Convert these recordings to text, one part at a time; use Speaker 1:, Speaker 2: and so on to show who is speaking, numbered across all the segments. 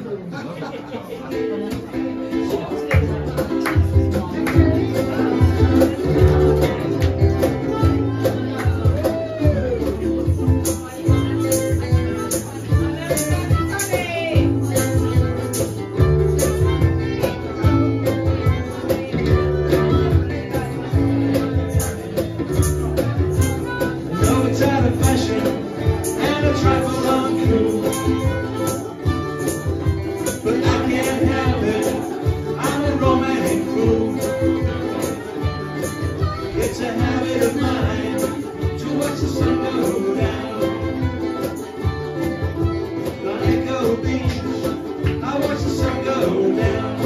Speaker 1: Thank you.
Speaker 2: but I can't help it. I'm a romantic fool. It's a habit of mine to watch the sun go down. On Echo Beach, I watch the sun go down.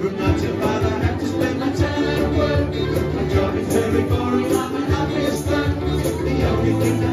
Speaker 2: From night I have to spend my time at work. Job is very boring, I'm The only thing